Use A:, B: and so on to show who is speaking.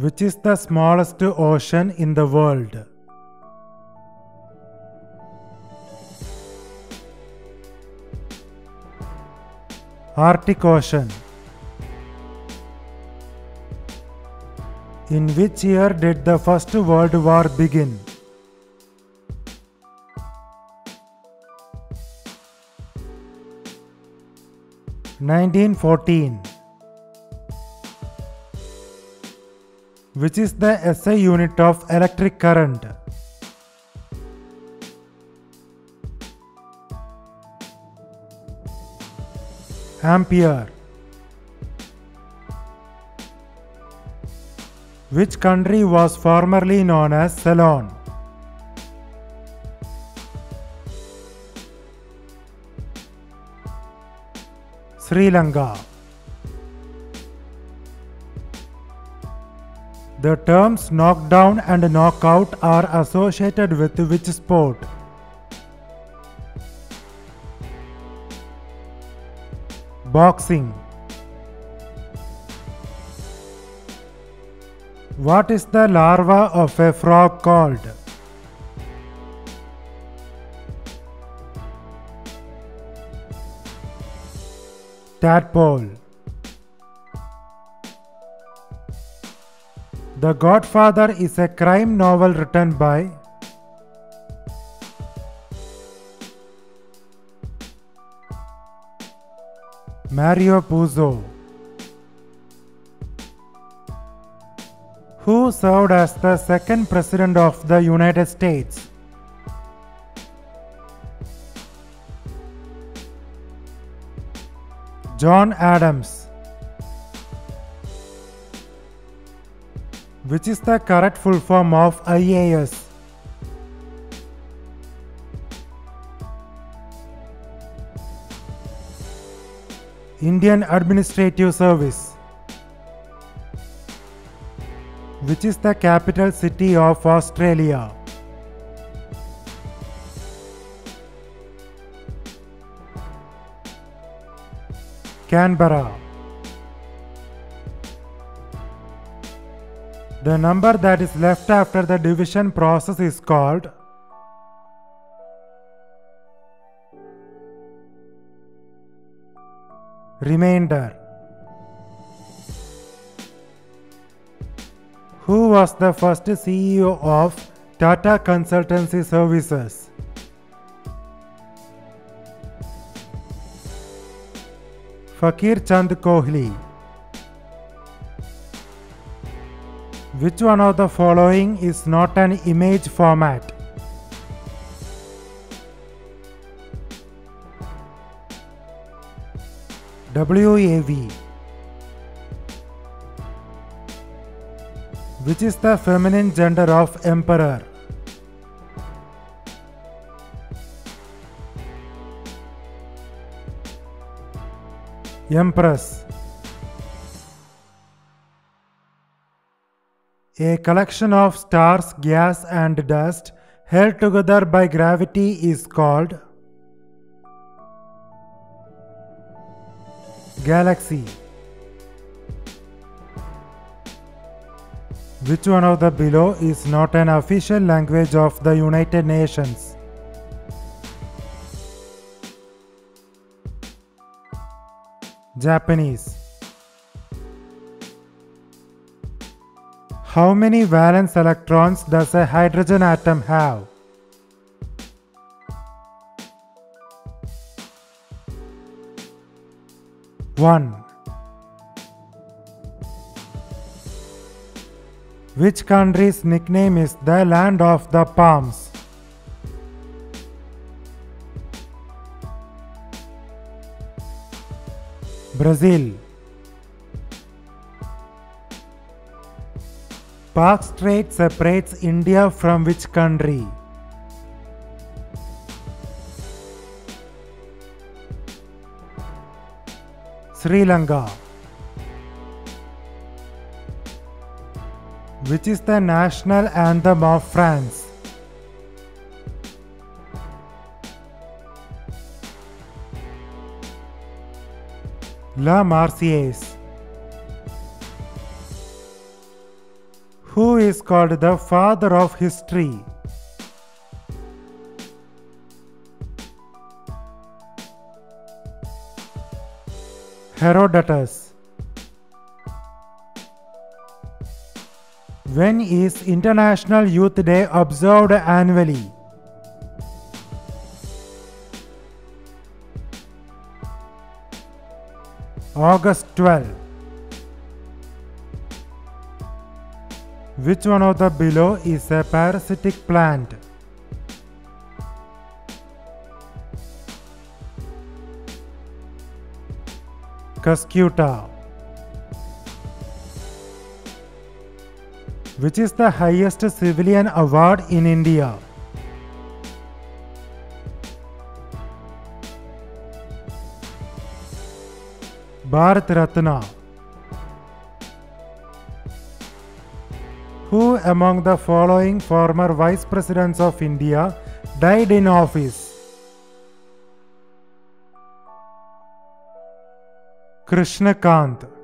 A: Which is the smallest ocean in the world? Arctic Ocean. In which year did the First World War begin? Nineteen fourteen. Which is the SI unit of electric current? Ampere. Which country was formerly known as Ceylon? Sri Lanka. The terms knockdown and knockout are associated with which sport? Boxing. What is the larva of a frog called? Tadpole. The Godfather is a crime novel written by Mario Puzo. Who served as the second President of the United States? John Adams. Which is the correct full form of IAS? Indian Administrative Service. Which is the capital city of Australia? Canberra. The number that is left after the division process is called remainder. Who was the first CEO of Tata Consultancy Services? Fakir Chand Kohli. Which one of the following is not an image format? WAV. Which is the feminine gender of emperor? Empress. A collection of stars, gas and dust held together by gravity is called galaxy. Which one of the below is not an official language of the United Nations? Japanese. How many valence electrons does a hydrogen atom have? One. Which country's nickname is the land of the palms? Brazil. Palk Strait separates India from which country? Sri Lanka. Which is the national anthem of France? La Marseillaise. Who is called the father of history? Herodotus. When is International Youth Day observed annually? August 12. Which one of the below is a parasitic plant? Cuscuta. Which is the highest civilian award in India? Bharat Ratna. Who among the following former vice presidents of India died in office? Krishna Kant.